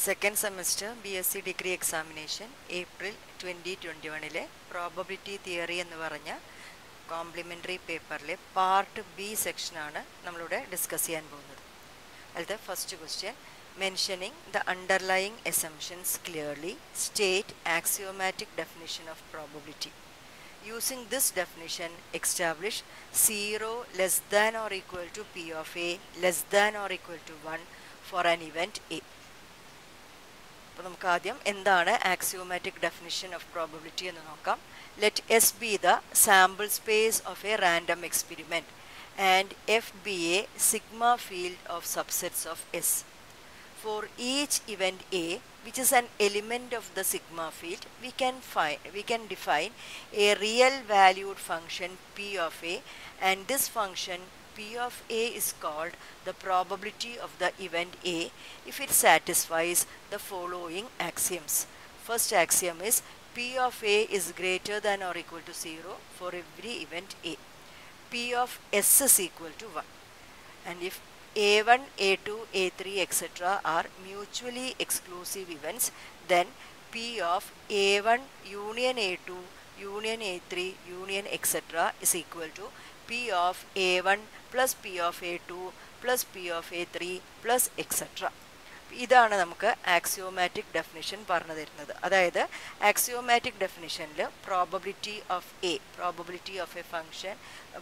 Second semester B S C degree examination April twenty twenty വണ്ണിലെ probability theory എന്ന് പറഞ്ഞ complementary പേപ്പറിലെ part B സെക്ഷനാണ് നമ്മളിവിടെ ഡിസ്കസ് ചെയ്യാൻ പോകുന്നത് അതിലത്തെ first question mentioning the underlying assumptions clearly state axiomatic definition of probability Using this definition, establish 0 less than or equal to P of A less than or equal to 1 for an event A. അപ്പോൾ നമുക്ക് ആദ്യം എന്താണ് axiomatic definition of probability എന്ന് നോക്കാം let S be the sample space of a random experiment and F be a sigma field of subsets of S for each event A which is an element of the sigma field we can find we can define a real valued function p of A and this function p of A is called the probability of the event A if it satisfies the following axioms first axiom is p of A is greater than or equal to 0 for every event A p of S is equal to 1 and if a1, A2, A3, etc. are mutually exclusive events, then P of A1 union A2 union A3 union etc. is equal to P of A1 plus P of A2 plus P of A3 plus etc. ഇതാണ് നമുക്ക് axiomatic definition പറഞ്ഞു തരുന്നത്. അതായത് axiomatic ഡെഫിനിഷനിൽ probability of A probability of A function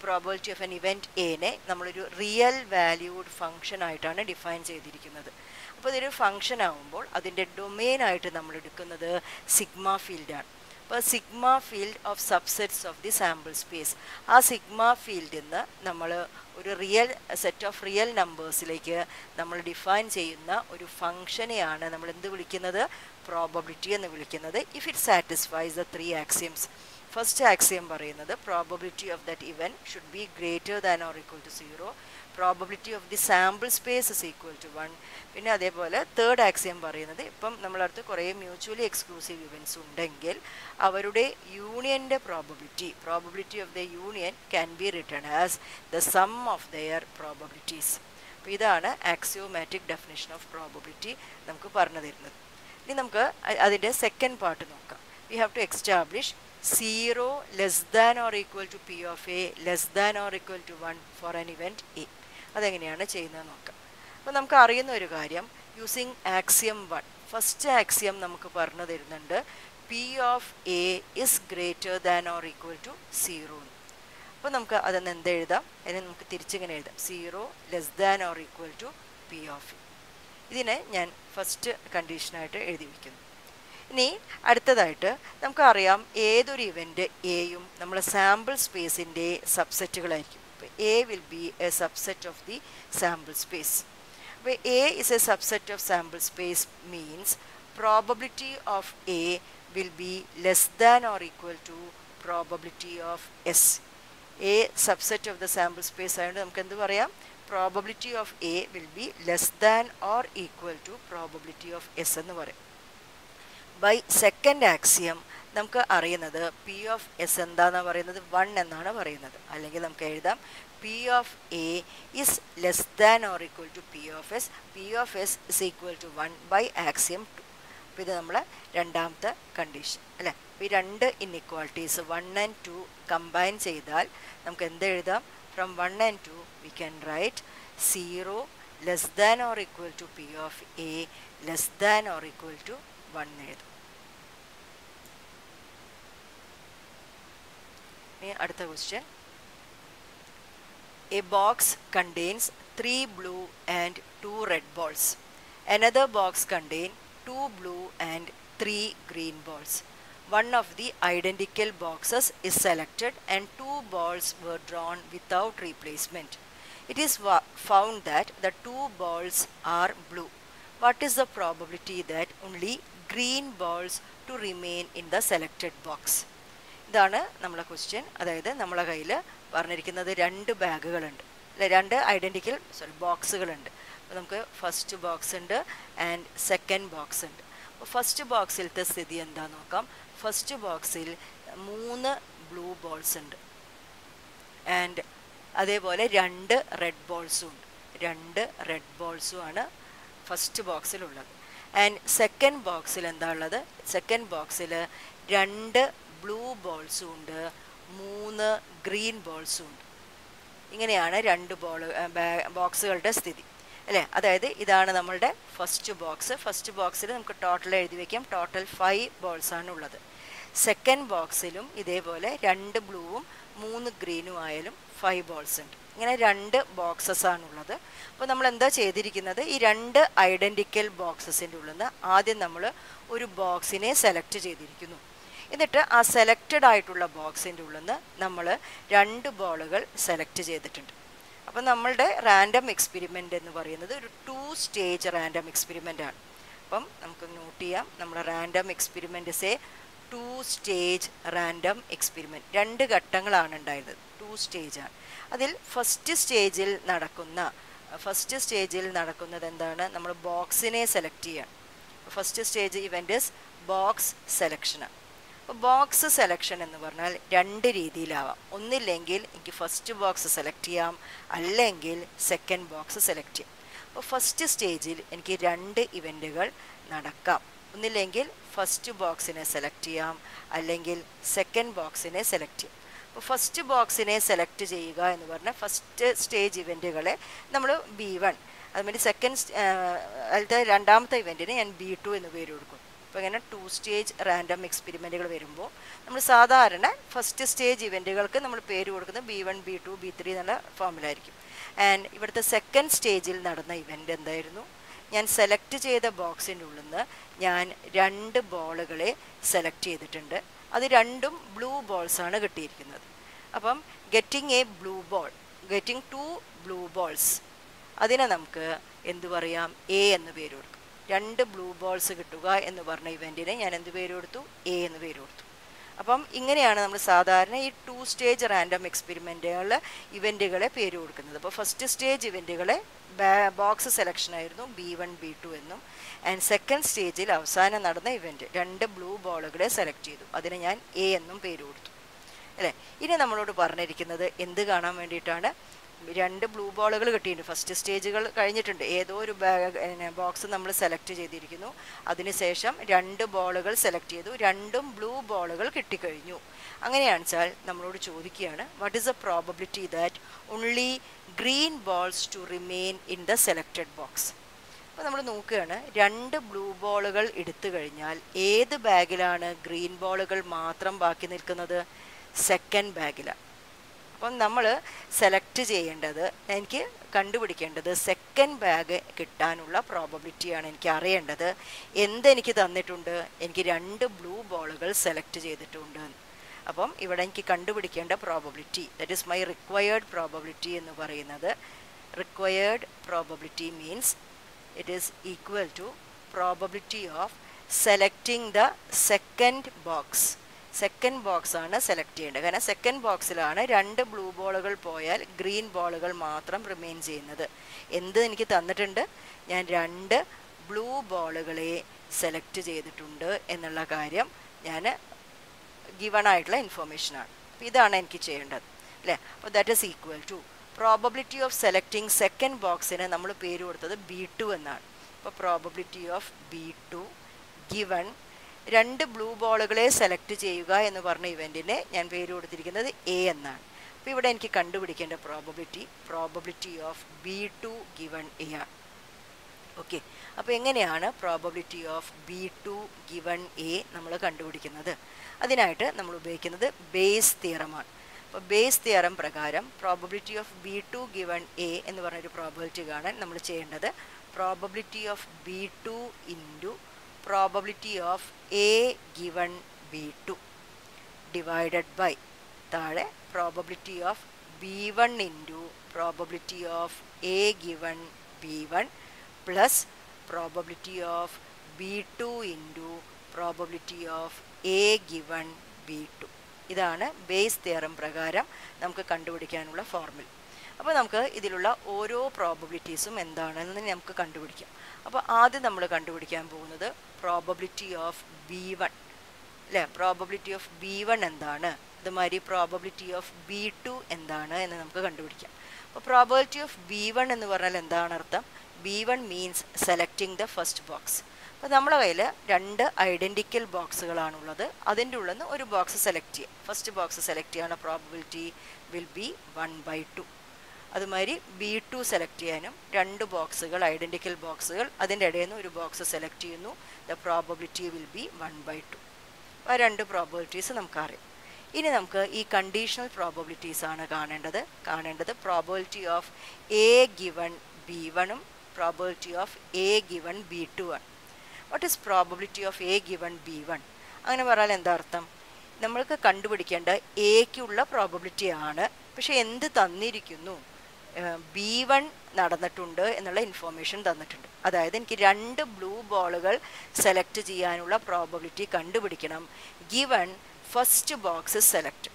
probability of an event എനെ നമ്മളൊരു real valued function ആയിട്ടാണ് define ചെയ്തിരിക്കുന്നത്. അപ്പോൾ ഇതൊരു ഫംഗ്ഷൻ ആകുമ്പോൾ അതിന്റെ ഡൊമെയിനായിട്ട് നമ്മൾ എടുക്കുന്നത് സിഗ്മ ഫീൽഡാണ് അപ്പോൾ sigma field of subsets of the sample space ആ സിഗ്മ ഫീൽഡിൽ നിന്ന് നമ്മൾ ഒരു റിയൽ സെറ്റ് ഓഫ് റിയൽ നമ്പേഴ്സിലേക്ക് നമ്മൾ ഡിഫൈൻ ചെയ്യുന്ന ഒരു ഫംഗ്ഷനെയാണ് നമ്മൾ എന്ത് വിളിക്കുന്നത്? പ്രോബബിലിറ്റി എന്ന് വിളിക്കുന്നത്. If it satisfies the three axioms first axiom പറയുന്നത് probability of that event should be greater than or equal to zero probability of the sample space is equal to one പിന്നെ അതേപോലെ തേർഡ് ആക്സിയം പറയുന്നത് ഇപ്പം നമ്മളടുത്ത് കുറേ mutually exclusive events ഉണ്ടെങ്കിൽ അവരുടെ യൂണിയന്റെ probability probability of the union can be written as the sum of their probabilities അപ്പോൾ ഇതാണ് ആക്സിയോമാറ്റിക് ഡെഫിനേഷൻ ഓഫ് പ്രോബബിലിറ്റി നമുക്ക് പറഞ്ഞു തരുന്നത്. ഇനി നമുക്ക് അതിന്റെ സെക്കൻഡ് പാർട്ട് നോക്കാം. We have to establish zero less than or equal to P of A less than or equal to one for an event A അതെങ്ങനെയാണ് ചെയ്യുന്നത് നോക്കാം. അപ്പോൾ നമുക്ക് അറിയുന്ന ഒരു കാര്യം. Using axiom one first axiom നമുക്ക് പറഞ്ഞു തരുന്നുണ്ട്. P of A is greater than or equal to zero അപ്പോൾ നമുക്ക് അതൊന്ന് എന്ത് എഴുതാം? അതിനെ നമുക്ക് തിരിച്ചിങ്ങനെ എഴുതാം. Zero less than or equal to P of ഇതിനെ ഞാൻ ഫസ്റ്റ് കണ്ടീഷനായിട്ട് എഴുതി വയ്ക്കുന്നു ഇനി അടുത്തതായിട്ട് നമുക്കറിയാം ഏതൊരു ഇവന്റ് എയും നമ്മളെ സാമ്പിൾ സ്പേസിന്റെ സബ്സെറ്റുകളായിരിക്കും A will be a subset of the sample space അപ്പോൾ A is a subset of sample space means probability of A will be less than or equal to probability of S A subset of the sample space ആയതുകൊണ്ട് നമുക്ക് എന്ത് പറയാം? Probability of A will be less than or equal to probability of S എന്ന് പറയും. By second axiom നമുക്ക് അറിയുന്നത് P of S എന്താണെന്ന് പറയുന്നത്? വൺ എന്നാണ് പറയുന്നത്. അല്ലെങ്കിൽ നമുക്ക് എഴുതാം P of A is less than or equal to P of S P of S is equal to one by axiom two അപ്പോൾ ഇത് നമ്മൾ രണ്ടാമത്തെ കണ്ടീഷൻ അല്ലേ? അപ്പോൾ ഈ രണ്ട് inequalities one and two combine ചെയ്താൽ നമുക്ക് എന്ത് എഴുതാം? From one and two we can write zero less than or equal to P of A less than or equal to one എഴുതും. ഇനി അടുത്ത question A box contains three blue and two red balls another box contain two blue and three green balls one of the identical boxes is selected and two balls were drawn without replacement. It is found that the two balls are blue. What is the probability that only green balls to remain in the selected box? ഇതാണ് നമ്മളെ question അതായത് നമ്മളെ കയ്യിൽ പറഞ്ഞിരിക്കുന്നത് രണ്ട് ബാഗുകളുണ്ട്. അല്ലെ രണ്ട് identical sorry ബോക്സുകളുണ്ട് അപ്പോൾ നമുക്ക് ഫസ്റ്റ് ബോക്സ് ഉണ്ട് ആൻഡ് സെക്കൻഡ് ബോക്സ് ഉണ്ട്. അപ്പോൾ ഫസ്റ്റ് ബോക്സിലത്തെ സ്ഥിതി എന്താ നോക്കാം. ഫസ്റ്റ് ബോക്സിൽ മൂന്ന് ബ്ലൂ ബോൾസ് ഉണ്ട്. ആൻഡ് അതേപോലെ രണ്ട് റെഡ് ബോൾസും ഉണ്ട്. രണ്ട് റെഡ് ബോൾസും ആണ് ഫസ്റ്റ് ബോക്സിലുള്ളത് ആൻഡ് സെക്കൻഡ് ബോക്സിൽ എന്താ ഉള്ളത്? സെക്കൻഡ് ബോക്സിൽ രണ്ട് ബ്ലൂ ബോൾസും ഉണ്ട്. മൂന്ന് ഗ്രീൻ ബോൾസും ഉണ്ട്. ഇങ്ങനെയാണ് രണ്ട് ബോൾ ബോക്സുകളുടെ സ്ഥിതി. അല്ലേ? അതായത് ഇതാണ് നമ്മളുടെ ഫസ്റ്റ് ബോക്സ് ഫസ്റ്റ് ബോക്സിൽ നമുക്ക് ടോട്ടൽ എഴുതി വയ്ക്കാം ടോട്ടൽ ഫൈവ് ആണ് ഉള്ളത്. സെക്കൻഡ് ബോക്സിലും ഇതേപോലെ രണ്ട് ബ്ലൂവും മൂന്ന് ഗ്രീനും ആയാലും ഫൈവ് ബോൾസ് ഉണ്ട്. ഇങ്ങനെ രണ്ട് ബോക്സസ് ആണുള്ളത് അപ്പോൾ നമ്മൾ എന്താ ചെയ്തിരിക്കുന്നത്? ഈ രണ്ട് ഐഡന്റിക്കൽ ബോക്സസിന്റെ ഉള്ളിൽ നിന്ന് ആദ്യം നമ്മൾ ഒരു ബോക്സിനെ സെലക്ട് ചെയ്തിരിക്കുന്നു. എന്നിട്ട് ആ സെലക്റ്റഡ് ആയിട്ടുള്ള ബോക്സിന്റെ ഉള്ളിൽ നിന്ന് നമ്മൾ രണ്ട് ബോളുകൾ സെലക്ട് ചെയ്തിട്ടുണ്ട്. അപ്പോൾ നമ്മളുടെ റാൻഡം എക്സ്പെരിമെന്റ് എന്ന് പറയുന്നത് ഒരു ടു സ്റ്റേജ് റാൻഡം എക്സ്പെരിമെന്റ് ആണ്. അപ്പം നമുക്ക് നോട്ട് ചെയ്യാം. നമ്മുടെ random experiment say two stage random experiment രണ്ട് ഘട്ടങ്ങളാണ് ഉണ്ടായിരുന്നത് ടു ആണ്. അതിൽ ഫസ്റ്റ് സ്റ്റേജിൽ നടക്കുന്ന ഫസ്റ്റ് സ്റ്റേജിൽ നടക്കുന്നത് എന്താണ്? നമ്മൾ ബോക്സിനെ സെലക്ട് ചെയ്യാണ് ഫസ്റ്റ് സ്റ്റേജ് ഇവന്റ് ബോക്സ് സെലക്ഷനാണ് അപ്പോൾ ബോക്സ് സെലക്ഷൻ എന്ന് പറഞ്ഞാൽ രണ്ട് രീതിയിലാവാം. ഒന്നില്ലെങ്കിൽ എനിക്ക് ഫസ്റ്റ് ബോക്സ് സെലക്ട് ചെയ്യാം അല്ലെങ്കിൽ സെക്കൻഡ് ബോക്സ് സെലക്ട് ചെയ്യാം. അപ്പോൾ ഫസ്റ്റ് സ്റ്റേജിൽ എനിക്ക് രണ്ട് ഇവന്റുകൾ നടക്കാം. ഒന്നില്ലെങ്കിൽ ഫസ്റ്റ് ബോക്സിനെ സെലക്ട് ചെയ്യാം അല്ലെങ്കിൽ സെക്കൻഡ് ബോക്സിനെ സെലക്ട് ചെയ്യാം. അപ്പോൾ ഫസ്റ്റ് ബോക്സിനെ സെലക്ട് ചെയ്യുക എന്ന് പറഞ്ഞാൽ ഫസ്റ്റ് സ്റ്റേജ് ഇവന്റുകളെ നമ്മൾ ബി വൺ അതുമാതിരി സെക്കൻഡ് അതായത് രണ്ടാമത്തെ ഇവന്റിന് ഞാൻ ബി ടു എന്ന് പേര് കൊടുക്കും. അപ്പോൾ ഇങ്ങനെ ടു സ്റ്റേജ് റാൻഡം എക്സ്പെരിമെന്റുകൾ വരുമ്പോൾ നമ്മൾ സാധാരണ ഫസ്റ്റ് സ്റ്റേജ് ഇവന്റുകൾക്ക് നമ്മൾ പേര് കൊടുക്കുന്നത് B one B two B three എന്നുള്ള ഫോമിലായിരിക്കും ആൻഡ് ഇവിടുത്തെ സെക്കൻഡ് സ്റ്റേജിൽ നടന്ന ഇവന്റ് എന്തായിരുന്നു? ഞാൻ സെലക്ട് ചെയ്ത ബോക്സിന്റെ ഉള്ളിൽ നിന്ന് ഞാൻ രണ്ട് ബോളുകളെ സെലക്ട് ചെയ്തിട്ടുണ്ട്. അത് രണ്ടും ബ്ലൂ ബോൾസാണ് കിട്ടിയിരിക്കുന്നത്. അപ്പം getting a blue ball getting two blue balls അതിനെ നമുക്ക് എന്തു പറയാം? എ എന്ന് പേര് കൊടുക്കും. രണ്ട് ബ്ലൂ ബോൾസ് കിട്ടുക എന്ന് പറഞ്ഞ ഇവന്റിനെ ഞാൻ എന്ത് പേര് കൊടുത്തു? എ എന്ന് പേര് കൊടുത്തു. അപ്പം ഇങ്ങനെയാണ് നമ്മൾ സാധാരണ ഈ ടു സ്റ്റേജ് റാൻഡം എക്സ്പെരിമെന്റുകളിൽ ഇവന്റുകളെ പേര് കൊടുക്കുന്നത്. അപ്പോൾ ഫസ്റ്റ് സ്റ്റേജ് ഇവന്റുകളെ ബോക്സ് സെലക്ഷൻ ആയിരുന്നു ബി വൺ ബി ടു എന്നും. ആൻഡ് സെക്കൻഡ് സ്റ്റേജിൽ അവസാനം നടന്ന ഇവന്റ് രണ്ട് ബ്ലൂ ബോളുകളെ സെലക്ട് ചെയ്തു. അതിന് ഞാൻ എ എന്നും പേര് കൊടുത്തു. അല്ലേ? ഇനി നമ്മളോട് പറഞ്ഞിരിക്കുന്നത് എന്ത് കാണാൻ വേണ്ടിയിട്ടാണ്? രണ്ട് ബ്ലൂ ബോളുകൾ കിട്ടിയിട്ടുണ്ട്. ഫസ്റ്റ് സ്റ്റേജുകൾ കഴിഞ്ഞിട്ടുണ്ട്. ഏതോ ഒരു ബോക്സ് നമ്മൾ സെലക്ട് ചെയ്തിരിക്കുന്നു. അതിനുശേഷം രണ്ട് ബോളുകൾ സെലക്ട് ചെയ്തു. രണ്ടും ബ്ലൂ ബോളുകൾ കിട്ടിക്കഴിഞ്ഞു. അങ്ങനെയാണ് വെച്ചാൽ നമ്മളോട് ചോദിക്കുകയാണ്. What is a probability that only green balls to remain in the selected box അപ്പോൾ നമ്മൾ നോക്കുകയാണ്. രണ്ട് ബ്ലൂ ബോളുകൾ എടുത്തു കഴിഞ്ഞാൽ ഏത് ബാഗിലാണ് ഗ്രീൻ ബോളുകൾ മാത്രം ബാക്കി നിൽക്കുന്നത്? സെക്കൻഡ് ബാഗിലാണ് അപ്പം നമ്മൾ സെലക്ട് ചെയ്യേണ്ടത് എനിക്ക് കണ്ടുപിടിക്കേണ്ടത് സെക്കൻഡ് ബാഗ് കിട്ടാനുള്ള പ്രോബബിലിറ്റിയാണ് എനിക്ക് അറിയേണ്ടത്. എന്തെനിക്ക് തന്നിട്ടുണ്ട്? എനിക്ക് രണ്ട് ബ്ലൂ ബോളുകൾ സെലക്ട് ചെയ്തിട്ടുണ്ട്. അപ്പം ഇവിടെ എനിക്ക് കണ്ടുപിടിക്കേണ്ട probability that is my required probability എന്ന് പറയുന്നത്. Required probability means it is equal to probability of selecting the second box second box ആണ് സെലക്ട് ചെയ്യേണ്ടത്. കാരണം സെക്കൻഡ് ബോക്സിലാണ് രണ്ട് ബ്ലൂ ബോളുകൾ പോയാൽ ഗ്രീൻ ബോളുകൾ മാത്രം റിമെയിൻ ചെയ്യുന്നത്. എന്ത് എനിക്ക് തന്നിട്ടുണ്ട്? ഞാൻ രണ്ട് ബ്ലൂ ബോളുകളെ സെലക്ട് ചെയ്തിട്ടുണ്ട് എന്നുള്ള കാര്യം ഞാൻ ഗിവൺ ആയിട്ടുള്ള ഇൻഫോർമേഷനാണ് അപ്പോൾ ഇതാണ് എനിക്ക് ചെയ്യേണ്ടത്. അല്ലേ? അപ്പോൾ that is equal to probability of selecting second ബോക്സിന് നമ്മൾ പേര് കൊടുത്തത് ബി ടു എന്നാണ്. അപ്പോൾ probability of B two given രണ്ട് ബ്ലൂ ബോളുകളെ സെലക്ട് ചെയ്യുക എന്ന് പറഞ്ഞ ഇവന്റിനെ ഞാൻ പേര് കൊടുത്തിരിക്കുന്നത് എ എന്നാണ്. അപ്പോൾ ഇവിടെ എനിക്ക് കണ്ടുപിടിക്കേണ്ട probability probability of B two given A ആണ്. ഓക്കെ അപ്പോൾ എങ്ങനെയാണ് probability of B two given A നമ്മൾ കണ്ടുപിടിക്കുന്നത്? അതിനായിട്ട് നമ്മൾ ഉപയോഗിക്കുന്നത് ബേസ് തിയറമാണ് അപ്പോൾ ബേസ് തിയറം പ്രകാരം probability of B two given A എന്ന് പറഞ്ഞൊരു പ്രോബബിലിറ്റി കാണാൻ നമ്മൾ ചെയ്യേണ്ടത് probability of B two into of A given B two divided by താഴെ into probability of A given B one plus probability of B two into probability of A given B two ഇതാണ് Bayes theorem പ്രകാരം നമുക്ക് കണ്ടുപിടിക്കാനുള്ള formula അപ്പോൾ നമുക്ക് ഇതിലുള്ള ഓരോ പ്രോബബിലിറ്റീസും എന്താണെന്ന് നമുക്ക് കണ്ടുപിടിക്കാം. അപ്പോൾ ആദ്യം നമ്മൾ കണ്ടുപിടിക്കാൻ പോകുന്നത് പ്രോബബിലിറ്റി ഓഫ് ബി വൺ അല്ലേ? പ്രോബബിലിറ്റി ഓഫ് ബി വൺ എന്താണ്? അതുമാതിരി പ്രോബബിലിറ്റി ഓഫ് ബി ടു എന്താണ് എന്ന് നമുക്ക് കണ്ടുപിടിക്കാം. അപ്പോൾ പ്രോബബിലിറ്റി ഓഫ് ബി വൺ എന്ന് പറഞ്ഞാൽ എന്താണ് അർത്ഥം? B one means selecting the first box അപ്പോൾ നമ്മുടെ കയ്യിൽ രണ്ട് ഐഡന്റിക്കൽ ബോക്സുകളാണുള്ളത് അതിന്റെ ഉള്ളിൽ നിന്ന് ഒരു ബോക്സ് സെലക്ട് ചെയ്യുക ഫസ്റ്റ് ബോക്സ് സെലക്ട് ചെയ്യാനുള്ള probability will be one by two അതുമാതിരി ബി ടു സെലക്ട് ചെയ്യാനും രണ്ട് ബോക്സുകൾ ഐഡന്റിക്കൽ ബോക്സുകൾ അതിന്റെ ഇടയിൽ നിന്ന് ഒരു ബോക്സ് സെലക്ട് ചെയ്യുന്നു. The probability will be one by two ആ രണ്ട് പ്രോബിലിറ്റീസ് നമുക്കറിയാം. ഇനി നമുക്ക് ഈ കണ്ടീഷണൽ പ്രോബിലിറ്റീസ് ആണ് കാണേണ്ടത്. കാണേണ്ടത് probability of A given B വണും probability of A given B two ആണ്. What is probability of A given B one അങ്ങനെ പറഞ്ഞാൽ എന്താ അർത്ഥം? നമ്മൾക്ക് കണ്ടുപിടിക്കേണ്ട എക്കുള്ള പ്രോബിലിറ്റി ആണ്. പക്ഷേ എന്ത് തന്നിരിക്കുന്നു? ബി വൺ നടന്നിട്ടുണ്ട് എന്നുള്ള ഇൻഫോർമേഷൻ തന്നിട്ടുണ്ട്. അതായത് എനിക്ക് രണ്ട് ബ്ലൂ ബോളുകൾ സെലക്ട് ചെയ്യാനുള്ള പ്രോബബിലിറ്റി കണ്ടുപിടിക്കണം. Given first box select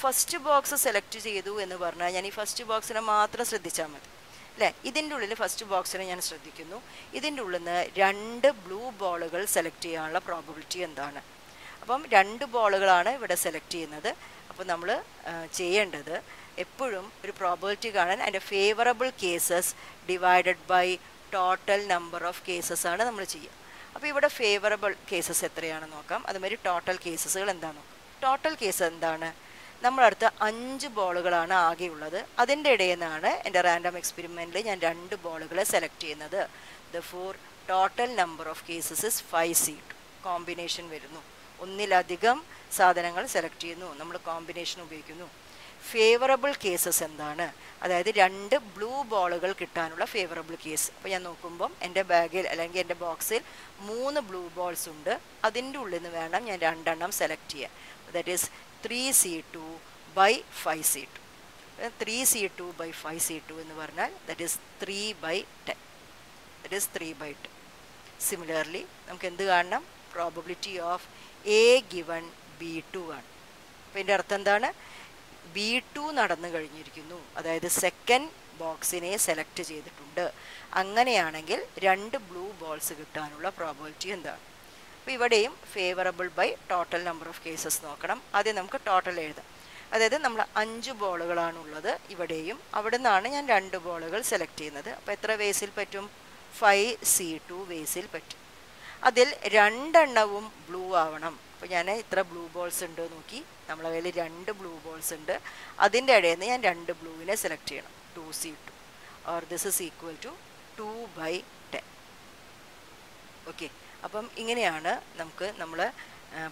first box select ചെയ്തു എന്ന് പറഞ്ഞാൽ ഞാൻ ഈ ഫസ്റ്റ് ബോക്സിനെ മാത്രം ശ്രദ്ധിച്ചാൽ മതി. അല്ലേ? ഇതിന്റെ ഉള്ളിൽ ഫസ്റ്റ് ബോക്സിനെ ഞാൻ ശ്രദ്ധിക്കുന്നു. ഇതിന്റെ ഉള്ളിൽ നിന്ന് രണ്ട് ബ്ലൂ ബോളുകൾ സെലക്ട് ചെയ്യാനുള്ള പ്രോബബിലിറ്റി എന്താണ്? അപ്പം രണ്ട് ബോളുകളാണ് ഇവിടെ സെലക്ട് ചെയ്യുന്നത്. അപ്പോൾ നമ്മൾ ചെയ്യേണ്ടത് എപ്പോഴും ഒരു പ്രോബിലിറ്റി കാണാൻ അതിന്റെ favourable cases divided by total number of cases ആണ് നമ്മൾ ചെയ്യുക. അപ്പോൾ ഇവിടെ ഫേവറബിൾ കേസസ് എത്രയാണെന്ന് നോക്കാം. അതുമാതിരി ടോട്ടൽ കേസസുകൾ എന്താണ് ടോട്ടൽ കേസ് എന്താണ്? നമ്മളടുത്ത് അഞ്ച് ബോളുകളാണ് ആകെയുള്ളത് അതിന്റെ ഇടയിൽ നിന്നാണ് എന്റെ റാൻഡം എക്സ്പെരിമെന്റിൽ ഞാൻ രണ്ട് ബോളുകളെ സെലക്ട് ചെയ്യുന്നത്. Therefore total number of cases is five seat combination വരുന്നു. ഒന്നിലധികം സാധനങ്ങൾ സെലക്ട് ചെയ്യുന്നു. നമ്മൾ കോമ്പിനേഷൻ ഉപയോഗിക്കുന്നു. ഫേവറബിൾ കേസസ് എന്താണ്? അതായത് രണ്ട് ബ്ലൂ ബോളുകൾ കിട്ടാനുള്ള ഫേവറബിൾ കേസ് അപ്പോൾ ഞാൻ നോക്കുമ്പം എന്റെ ബാഗിൽ അല്ലെങ്കിൽ എന്റെ ബോക്സിൽ മൂന്ന് ബ്ലൂ ബോൾസ് ഉണ്ട്. അതിന്റെ ഉള്ളിൽ നിന്ന് വേണം ഞാൻ രണ്ടെണ്ണം സെലക്ട് ചെയ്യാൻ. That is three C two by five C two three C two by five C two എന്ന് പറഞ്ഞാൽ that is three by ten that is three by ten similarly നമുക്ക് എന്ത് കാണണം? Probability of A given B two ആണ് അപ്പോൾ ഇതിന്റെ അർത്ഥം എന്താണ്? ബി ടു നടന്നു കഴിഞ്ഞിരിക്കുന്നു. അതായത് സെക്കൻഡ് ബോക്സിനെ സെലക്ട് ചെയ്തിട്ടുണ്ട്. അങ്ങനെയാണെങ്കിൽ രണ്ട് ബ്ലൂ ബോൾസ് കിട്ടാനുള്ള പ്രോബിലിറ്റി എന്താണ് അപ്പോൾ ഇവിടെയും favourable by total number of cases നോക്കണം. ആദ്യം നമുക്ക് ടോട്ടൽ എഴുതാം. അതായത് നമ്മൾ അഞ്ച് ബോളുകളാണുള്ളത് ഇവിടെയും. അവിടെ നിന്നാണ് ഞാൻ രണ്ട് ബോളുകൾ സെലക്ട് ചെയ്യുന്നത്. അപ്പോൾ എത്ര വേസിൽ പറ്റും? ഫൈവ് സി ടു വേസിൽ പറ്റും. അതിൽ രണ്ടെണ്ണവും ബ്ലൂ ആവണം. അപ്പോൾ ഞാൻ ഇത്ര ബ്ലൂ ബോൾസ് ഉണ്ട് നോക്കി. നമ്മളെ കയ്യിൽ രണ്ട് ബ്ലൂ ബോൾസ് ഉണ്ട്. അതിന്റെ ഇടയിൽ നിന്ന് ഞാൻ രണ്ട് ബ്ലൂവിനെ സെലക്ട് ചെയ്യണം. Two C two or this is equal to two by ten okay അപ്പം ഇങ്ങനെയാണ് നമുക്ക് നമ്മൾ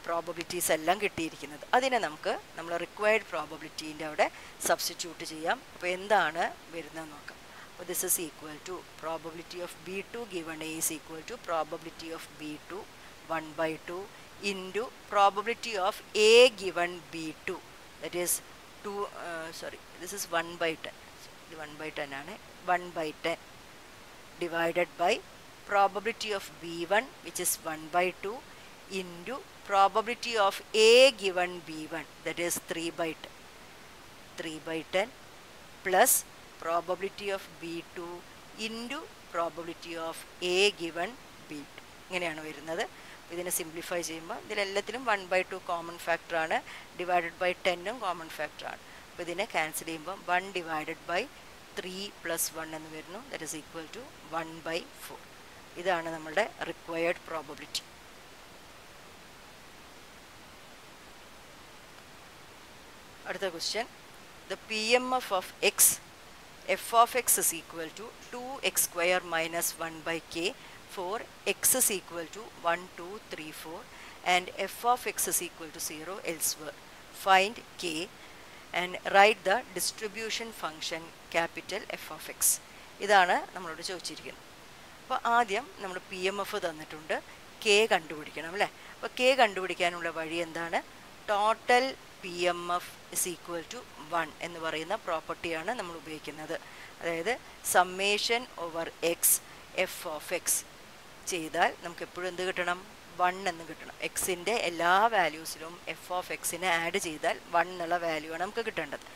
പ്രോബബിലിറ്റീസ് എല്ലാം കിട്ടിയിരിക്കുന്നത്. അതിനെ നമുക്ക് നമ്മൾ റിക്വയർഡ് പ്രോബബിലിറ്റീന്റെ അവിടെ സബ്സ്റ്റിറ്റ്യൂട്ട് ചെയ്യാം. അപ്പോൾ എന്താണ് വരുന്നത് നോക്കാം. അപ്പോൾ this is equal to probability of B two given A is equal to probability of B two one by two into probability of A given B two that is two sorry this is one by ten ഇത് one by ten ആണ് one by ten divided by probability of b1 which is 1 by 2 into probability of a given b1 that is 3 by 10 3 by 10 plus probability of b2 into probability of a given b2 ഇങ്ങനെയാണ് വരുന്നത് ഇതിനെ simplify ചെയ്യുമ്പോൾ ഇതിലെല്ലാത്തിലും one by two common ഫാക്ടറാണ് divided by ടെന്നും common ഫാക്ടറാണ് അപ്പോൾ ഇതിനെ ക്യാൻസൽ ചെയ്യുമ്പോൾ one divided by three plus one എന്ന് വരുന്നു. That is equal to one by four ഇതാണ് നമ്മളുടെ റിക്വയേർഡ് പ്രോബബിലിറ്റി അടുത്ത question the P M F of X F of X is equal to two X square minus one by K for x is equal to one two three four and F of X is equal to zero elsewhere. Find K and write the distribution function capital F of X ഇതാണ് നമ്മളോട് ചോദിച്ചിരിക്കുന്നത്. അപ്പോൾ ആദ്യം നമ്മൾ P M F തന്നിട്ടുണ്ട്. K കണ്ടുപിടിക്കണം അല്ലേ? അപ്പോൾ കെ കണ്ടുപിടിക്കാനുള്ള വഴി എന്താണ്? Total P M F is equal to one എന്ന് പറയുന്ന പ്രോപ്പർട്ടിയാണ് നമ്മൾ ഉപയോഗിക്കുന്നത്. അതായത് summation over X F of X ചെയ്താൽ നമുക്ക് എപ്പോഴും എന്ത് കിട്ടണം? വൺ എന്ന് കിട്ടണം. എക്സിന്റെ എല്ലാ വാല്യൂസിലും എഫ് ഓഫ് എക്സിനെ ആഡ് ചെയ്താൽ വൺ എന്നുള്ള വാല്യൂ ആണ് നമുക്ക് കിട്ടേണ്ടത്.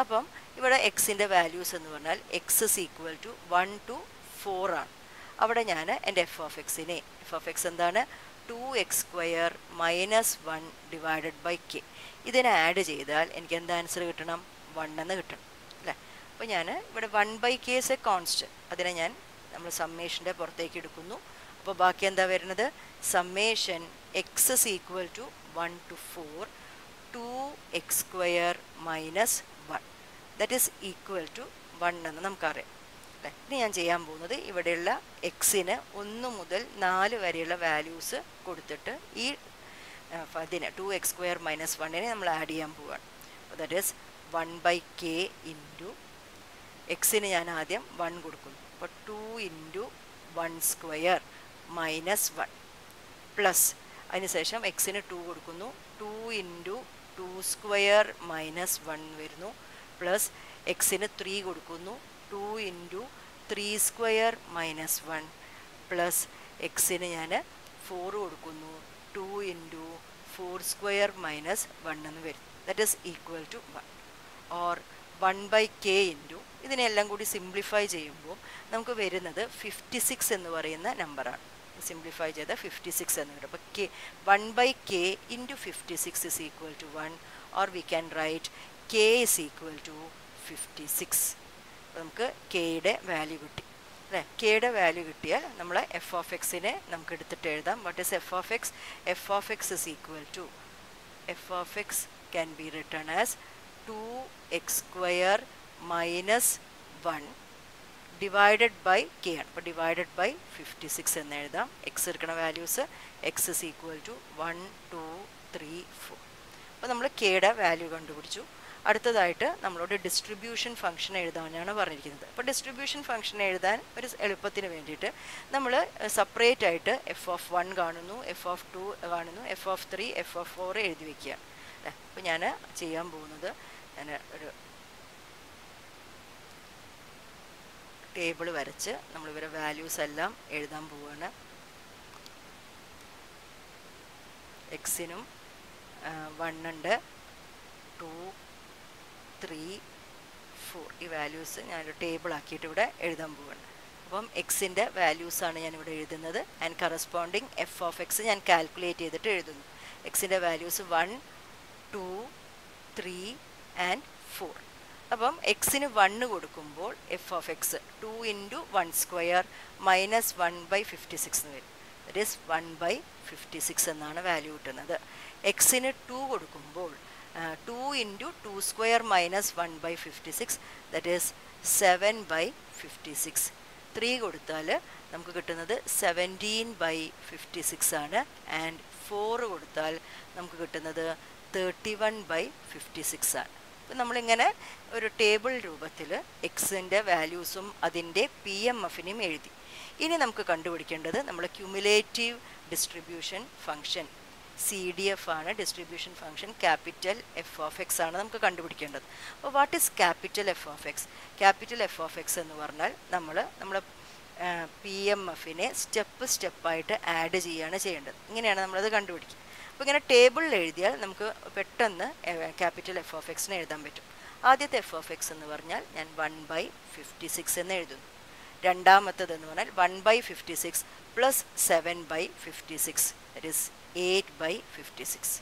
അപ്പം ഇവിടെ എക്സിന്റെ വാല്യൂസ് എന്ന് പറഞ്ഞാൽ X is equal to one two four ആണ്. അവിടെ ഞാൻ എന്റെ എഫ് ഓഫ് എക്സിനെ എഫ് ഓഫ് എക്സ് എന്താണ്? Two X square minus one divided by K ഇതിനെ ആഡ് ചെയ്താൽ എനിക്ക് എന്താ ആൻസർ കിട്ടണം? വൺ എന്ന് കിട്ടണം. അല്ലേ? അപ്പോൾ ഞാൻ ഇവിടെ one by K is a constant അതിനെ ഞാൻ നമ്മൾ സമ്മേഷന്റെ പുറത്തേക്ക് എടുക്കുന്നു. അപ്പോൾ ബാക്കി എന്താ വരുന്നത്? Summation X is equal to one two four two X square minus one that is equal to one എന്ന് നമുക്കറിയാം. അല്ലേ? ഇനി ഞാൻ ചെയ്യാൻ പോകുന്നത് ഇവിടെയുള്ള എക്സിന് ഒന്ന് മുതൽ നാല് വരെയുള്ള വാല്യൂസ് കൊടുത്തിട്ട് ഈ അതിന് ടു എക്സ് സ്ക്വയർ മൈനസ് വണ്ണിനെ നമ്മൾ ആഡ് ചെയ്യാൻ പോവുകയാണ് അപ്പോൾ that is one by K into എക്സിന് ഞാൻ ആദ്യം വൺ കൊടുക്കുന്നു. അപ്പോൾ two into one square minus one plus അതിനുശേഷം എക്സിന് ടു കൊടുക്കുന്നു. Two into two square minus one വരുന്നു. പ്ലസ് എക്സിന് ത്രീ കൊടുക്കുന്നു. Two into three square minus one plus എക്സിന് ഞാൻ ഫോർ കൊടുക്കുന്നു. Two into four square minus one എന്ന് വരും. That is equal two one or one by K into ഇതിനെല്ലാം കൂടി സിംപ്ലിഫൈ ചെയ്യുമ്പോൾ നമുക്ക് വരുന്നത് ഫിഫ്റ്റി സിക്സ് എന്ന് പറയുന്ന നമ്പറാണ് സിംപ്ലിഫൈ ചെയ്താൽ ഫിഫ്റ്റി സിക്സ് എന്ന് കിട്ടും അപ്പോൾ K one by K into fifty six is equal to one or we can write K is equal to fifty six നമുക്ക് കെയുടെ വാല്യൂ കിട്ടി. അല്ലേ? കെയുടെ വാല്യൂ കിട്ടിയാൽ നമ്മൾ എഫ് ഓഫ് എക്സിനെ നമുക്ക് എടുത്തിട്ട് എഴുതാം. What is F of X F of X is equal to F of X can be written as two X square minus one divided by K ആണ്. അപ്പോൾ ഡിവൈഡഡ് ബൈ ഫിഫ്റ്റി സിക്സ് എന്ന് എഴുതാം. X എടുക്കണ values X is equal to one two three four അപ്പോൾ നമ്മൾ കെയുടെ value കണ്ടുപിടിച്ചു. അടുത്തതായിട്ട് നമ്മളോട് ഡിസ്ട്രിബ്യൂഷൻ ഫംഗ്ഷൻ എഴുതാനാണ് പറഞ്ഞിരിക്കുന്നത്. അപ്പോൾ ഡിസ്ട്രിബ്യൂഷൻ ഫംഗ്ഷൻ എഴുതാൻ ഒരു എളുപ്പത്തിന് വേണ്ടിയിട്ട് നമ്മൾ സെപ്പറേറ്റ് ആയിട്ട് എഫ് ഓഫ് വൺ കാണുന്നു എഫ് ഓഫ് ടു കാണുന്നു F of three F of four എഴുതി വയ്ക്കുക അല്ലേ? അപ്പോൾ ഞാൻ ചെയ്യാൻ പോകുന്നത് ഞാൻ ഒരു ടേബിൾ വരച്ച് നമ്മൾ ഇവരെ വാല്യൂസ് എല്ലാം എഴുതാൻ പോവുകയാണ് എക്സിനും വൺ ഉണ്ട്. ടു ത്രീ ഫോർ ഈ വാല്യൂസ് ഞാനൊരു ടേബിൾ ആക്കിയിട്ട് ഇവിടെ എഴുതാൻ പോവുകയാണ് അപ്പം എക്സിന്റെ വാല്യൂസാണ് ഞാനിവിടെ എഴുതുന്നത്. And corresponding F of X ഞാൻ കാൽക്കുലേറ്റ് ചെയ്തിട്ട് എഴുതുന്നു. എക്സിന്റെ values one two three and four അപ്പം എക്സിന് വണ്ണ് കൊടുക്കുമ്പോൾ F of X two into one square minus one by fifty six എന്ന് വരും. That is one by fifty six എന്നാണ് വാല്യൂ കിട്ടുന്നത്. എക്സിന് ടു കൊടുക്കുമ്പോൾ two into two square minus one by fifty six that is seven by fifty six three കൊടുത്താൽ നമുക്ക് കിട്ടുന്നത് seventeen by fifty six ആണ്. ആൻഡ് ഫോർ കൊടുത്താൽ നമുക്ക് കിട്ടുന്നത് thirty one by fifty six ആണ്. അപ്പം നമ്മളിങ്ങനെ ഒരു ടേബിൾ രൂപത്തിൽ എക്സിന്റെ വാല്യൂസും അതിന്റെ പി എം എഫിനെയും എഴുതി. ഇനി നമുക്ക് കണ്ടുപിടിക്കേണ്ടത് നമ്മൾ cumulative distribution function C D F ആണ് distribution function capital F of X ആണ് നമുക്ക് കണ്ടുപിടിക്കേണ്ടത്. അപ്പോൾ what is capital F of X capital F of X എന്ന് പറഞ്ഞാൽ നമ്മൾ നമ്മുടെ പി എം എഫിനെ സ്റ്റെപ്പ് സ്റ്റെപ്പായിട്ട് ആഡ് ചെയ്യുകയാണ് ചെയ്യേണ്ടത്. ഇങ്ങനെയാണ് നമ്മളത് കണ്ടുപിടിക്കുക. അപ്പോൾ ഇങ്ങനെ ടേബിളിൽ എഴുതിയാൽ നമുക്ക് പെട്ടെന്ന് ക്യാപിറ്റൽ എഫ് ഓഫ് എക്സിനെ എഴുതാൻ പറ്റും. ആദ്യത്തെ എഫ് ഓഫ് എക്സ് എന്ന് പറഞ്ഞാൽ ഞാൻ വൺ ബൈ ഫിഫ്റ്റി സിക്സ് എന്ന് എഴുതുന്നു. രണ്ടാമത്തത് എന്ന് പറഞ്ഞാൽ one by fifty six plus seven by fifty six that is eight by fifty six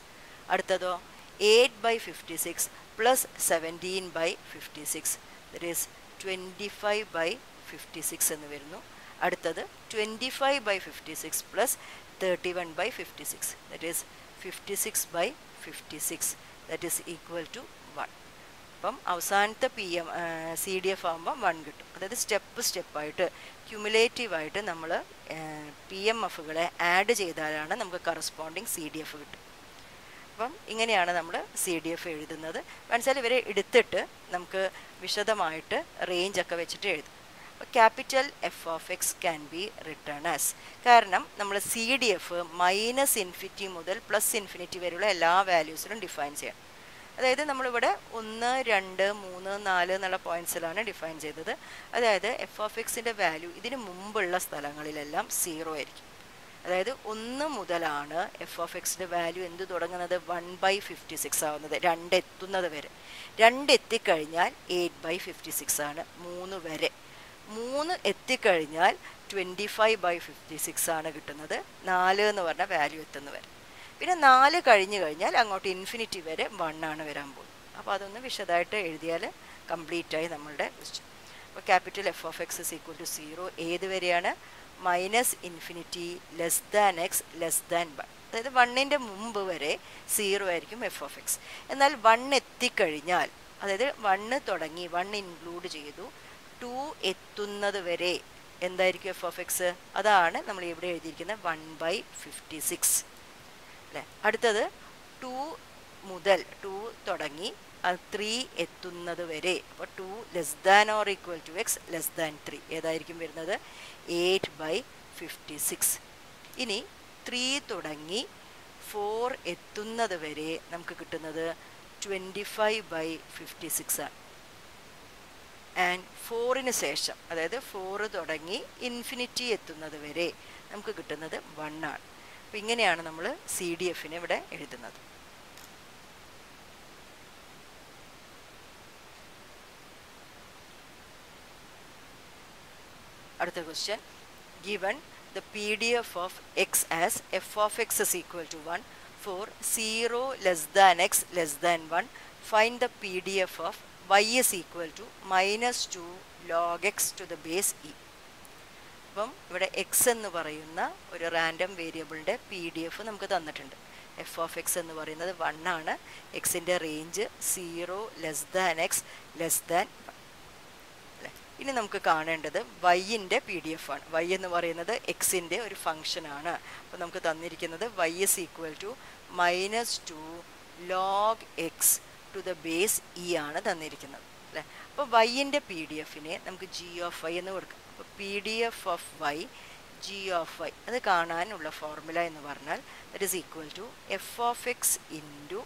അടുത്തതോ eight by fifty six plus seventeen by fifty six that is twenty five by fifty six എന്ന് വരുന്നു. അടുത്തത് twenty five by fifty six plus thirty one by fifty six that is fifty six by fifty six that is equal to one അപ്പം അവസാനത്തെ P M C D F ആകുമ്പോൾ one കിട്ടും. അതായത് step സ്റ്റെപ്പായിട്ട് ക്യുമുലേറ്റീവായിട്ട് നമ്മൾ പി എം എഫുകളെ ആഡ് ചെയ്താലാണ് നമുക്ക് corresponding C D F കിട്ടും. അപ്പം ഇങ്ങനെയാണ് നമ്മൾ സി ഡി എഫ് എഴുതുന്നത്. മനസ്സിലായി? ഇവരെ എടുത്തിട്ട് നമുക്ക് വിശദമായിട്ട് റേഞ്ചൊക്കെ വെച്ചിട്ട് എഴുതും. Capital F of X can be written as കാരണം നമ്മൾ C D F minus infinity മുതൽ പ്ലസ് ഇൻഫിനിറ്റി വരെയുള്ള എല്ലാ വാല്യൂസിലും ഡിഫൈൻ ചെയ്യണം അതായത് നമ്മളിവിടെ ഒന്ന് രണ്ട് മൂന്ന് നാല് എന്നുള്ള പോയിന്റ്സിലാണ് ഡിഫൈൻ ചെയ്തത്. അതായത് എഫ് ഓഫ് എക്സിന്റെ വാല്യൂ ഇതിന് മുമ്പുള്ള സ്ഥലങ്ങളിലെല്ലാം സീറോ ആയിരിക്കും. അതായത് ഒന്ന് മുതലാണ് എഫ് ഓഫ് എക്സിന്റെ വാല്യൂ എന്ത് തുടങ്ങുന്നത്? വൺ ബൈ ഫിഫ്റ്റി സിക്സ് ആവുന്നത്. രണ്ട് എത്തുന്നത് വരെ. രണ്ട് എത്തിക്കഴിഞ്ഞാൽ എയ്റ്റ് ബൈ ഫിഫ്റ്റി സിക്സ് ആണ്. മൂന്ന് വരെ. മൂന്ന് എത്തിക്കഴിഞ്ഞാൽ twenty five by fifty six ആണ് കിട്ടുന്നത്. നാല് എന്ന് പറഞ്ഞ വാല്യൂ എത്തുന്ന വരെ. പിന്നെ നാല് കഴിഞ്ഞു കഴിഞ്ഞാൽ അങ്ങോട്ട് ഇൻഫിനിറ്റി വരെ വൺ ആണ് വരാൻ പോകുന്നത്. അപ്പോൾ അതൊന്ന് വിശദമായിട്ട് എഴുതിയാൽ കംപ്ലീറ്റ് ആയി നമ്മളുടെ ക്വസ്റ്റ്യൻ അപ്പോൾ capital F of X is equal to zero ഏത് വരെയാണ്? Minus infinity less than X less than one അതായത് വണ്ണിന്റെ മുമ്പ് വരെ സീറോ ആയിരിക്കും എഫ് ഓഫ് എക്സ് എന്നാൽ വൺ എത്തിക്കഴിഞ്ഞാൽ അതായത് വണ്ണ് തുടങ്ങി വൺ ഇൻക്ലൂഡ് ചെയ്തു ടു എത്തുന്നത് വരെ എന്തായിരിക്കും എഫ് ഓഫ് എക്സ് അതാണ് നമ്മൾ ഇവിടെ എഴുതിയിരിക്കുന്നത് വൺ ബൈ ഫിഫ്റ്റി സിക്സ് അല്ലേ? അടുത്തത് ടു മുതൽ ടു തുടങ്ങി ത്രീ എത്തുന്നത് വരെ. അപ്പോൾ two less than or equal to X less than three ഏതായിരിക്കും വരുന്നത്? എയ്റ്റ് ബൈ ഫിഫ്റ്റി സിക്സ് ഇനി ത്രീ തുടങ്ങി ഫോർ എത്തുന്നത് വരെ നമുക്ക് കിട്ടുന്നത് twenty five by fifty six ആണ്. ആൻഡ് ഫോറിന് ശേഷം അതായത് ഫോറ് തുടങ്ങി ഇൻഫിനിറ്റി എത്തുന്നത് വരെ നമുക്ക് കിട്ടുന്നത് വൺ ആണ്. അപ്പോൾ ഇങ്ങനെയാണ് നമ്മൾ സി ഡി എഫിനെ ഇവിടെ എഴുതുന്നത്. അടുത്ത question given the PDF of x as f of x is equal to 1 for 0 less than x less than 1 find the PDF of y is equal to minus 2 log x to the base e. അപ്പം ഇവിടെ X എന്ന് പറയുന്ന ഒരു random വേരിയബിളിന്റെ P D F നമുക്ക് തന്നിട്ടുണ്ട്. F of X എന്ന് പറയുന്നത് വൺ ആണ്. എക്സിന്റെ range zero less than X less than അല്ലേ? ഇനി നമുക്ക് കാണേണ്ടത് വൈയിന്റെ പി ഡി എഫ് ആണ്. വൈ എന്ന് പറയുന്നത് എക്സിന്റെ ഒരു ഫംഗ്ഷനാണ് അപ്പോൾ നമുക്ക് തന്നിരിക്കുന്നത് Y is equal to minus two log X to the base E ആണ് തന്നിരിക്കുന്നത് അല്ലേ? അപ്പോൾ വൈയിന്റെ പി ഡി എഫിനെ നമുക്ക് ജി ഓഫ് വൈ എന്ന് കൊടുക്കാം. അപ്പോൾ P D F of Y G of Y അത് കാണാനുള്ള ഫോർമുല എന്ന് പറഞ്ഞാൽ that is equal to F of X into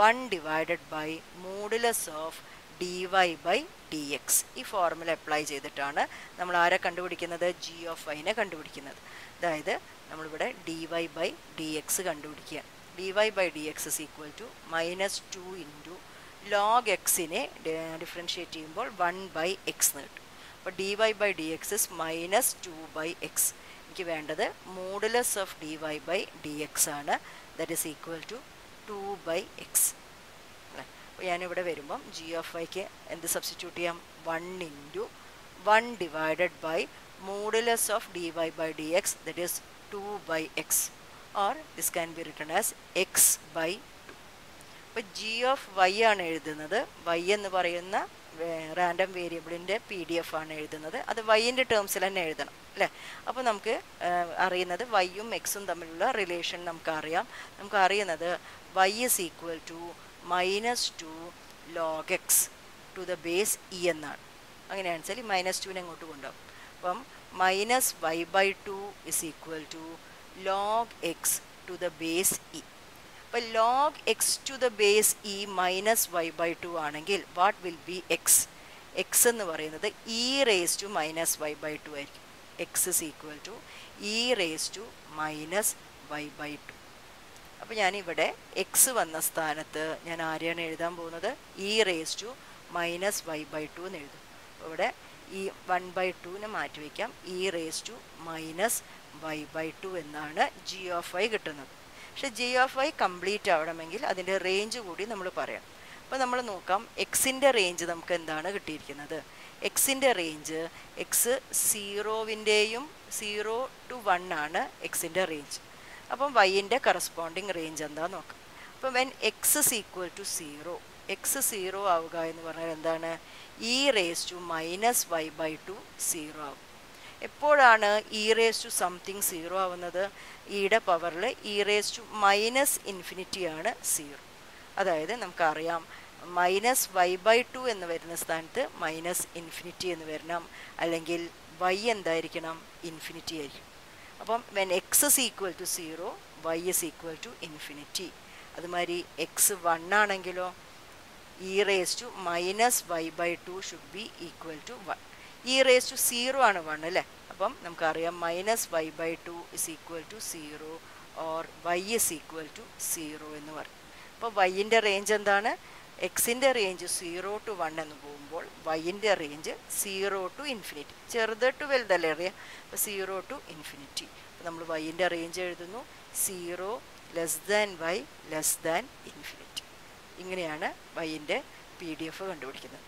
one divided by modulus of D Y by D X ഈ ഫോർമുല അപ്ലൈ ചെയ്തിട്ടാണ് നമ്മൾ ആരെ കണ്ടുപിടിക്കുന്നത്? ജി ഓഫ് വൈനെ കണ്ടുപിടിക്കുന്നത്. അതായത് നമ്മളിവിടെ D Y by D X കണ്ടുപിടിക്കുക. By D X is equal to minus two into log എക്സിനെ differentiate ചെയ്യുമ്പോൾ വൺ ബൈ എക്സ് എന്ന് കിട്ടും അപ്പോൾ D Y by D X is minus two by X എനിക്ക് വേണ്ടത് modulus of D Y by D X ആണ് that is equal to two by X അപ്പോൾ ഞാനിവിടെ വരുമ്പം ജി ഓഫ് വൈക്ക് എന്ത് സബ്സ്റ്റിറ്റ്യൂട്ട് ചെയ്യാം? One into one divided by modulus of D Y by D X that is two by X or this can be written as X by two അപ്പോൾ G of Y ആണ് എഴുതുന്നത്. Y എന്ന് പറയുന്ന random വേരിയബിളിന്റെ P D F ആണ് എഴുതുന്നത്. അത് വൈന്റെ ടേംസിൽ തന്നെ എഴുതണം അല്ലേ? അപ്പോൾ നമുക്ക് അറിയുന്നത് വൈയും എക്സും തമ്മിലുള്ള റിലേഷൻ നമുക്ക് അറിയാം നമുക്ക് അറിയുന്നത് Y is equal to minus two log X to the base E എന്നാണ്. അങ്ങനെയാണെന്ന് വെച്ചാൽ മൈനസ് ടുവിനെ അങ്ങോട്ട് കൊണ്ടുപോകും. അപ്പം minus Y by two is equal to log X to the base E അപ്പോൾ log X to the base E minus Y by two ആണെങ്കിൽ what will be X X എന്ന് പറയുന്നത് E raise to minus Y by two ആയിരിക്കും. X is equal to E raise to minus Y by two അപ്പോൾ ഞാനിവിടെ X വന്ന സ്ഥാനത്ത് ഞാൻ ആരെയാണ് എഴുതാൻ പോകുന്നത്? E raise to minus Y by two എന്ന് എഴുതും. ഇവിടെ ഈ വൺ ബൈ ടുവിനെ മാറ്റി വയ്ക്കാം E raise to minus Y by two എന്നാണ് ജി ഓഫ് വൈ കിട്ടുന്നത്. പക്ഷെ ജി ഓഫ് വൈ കംപ്ലീറ്റ് ആവണമെങ്കിൽ അതിന്റെ റേഞ്ച് കൂടി നമ്മൾ പറയാം അപ്പോൾ നമ്മൾ നോക്കാം എക്സിന്റെ റേഞ്ച് നമുക്ക് എന്താണ് കിട്ടിയിരിക്കുന്നത്? എക്സിന്റെ റേഞ്ച് എക്സ് സീറോവിന്റെയും സീറോ ടു വൺ ആണ് എക്സിന്റെ റേഞ്ച് അപ്പം വൈന്റെ കറസ്പോണ്ടിങ് റേഞ്ച് എന്താ നോക്കാം. അപ്പം when X equal to zero X zero ആവുക എന്ന് പറഞ്ഞാൽ എന്താണ്? E raise to minus Y by two zero ആവും. എപ്പോഴാണ് E raise to something zero ആവുന്നത്? ഇയുടെ പവറിൽ E raise to minus infinity ആണ് സീറോ അതായത് നമുക്കറിയാം മൈനസ് വൈ ബൈ ടു എന്ന് വരുന്ന സ്ഥാനത്ത് മൈനസ് ഇൻഫിനിറ്റി എന്ന് വരണം. അല്ലെങ്കിൽ വൈ എന്തായിരിക്കണം? ഇൻഫിനിറ്റി ആയിരിക്കും. അപ്പം when X is equal to zero Y is equal to infinity അതുമാതിരി എക്സ് വൺ ആണെങ്കിലോ E raise to minus Y by two should be equal to one E raise to zero ആണ് one അല്ലേ? അപ്പം നമുക്കറിയാം minus Y by two is equal to zero or Y is equal to zero എന്ന് പറയും. അപ്പോൾ വൈന്റെ range എന്താണ്? എക്സിന്റെ range zero to one എന്ന് പോകുമ്പോൾ വൈന്റെ റേഞ്ച് സീറോ ടു ഇൻഫിനിറ്റി ചെറുത് ടു വലുതല്ലേ അറിയാം? അപ്പോൾ സീറോ ടു ഇൻഫിനിറ്റി അപ്പോൾ നമ്മൾ വൈന്റെ റേഞ്ച് എഴുതുന്നു. Zero less than Y less than infinity ഇങ്ങനെയാണ് വൈന്റെ പി ഡി എഫ് കണ്ടുപിടിക്കുന്നത്.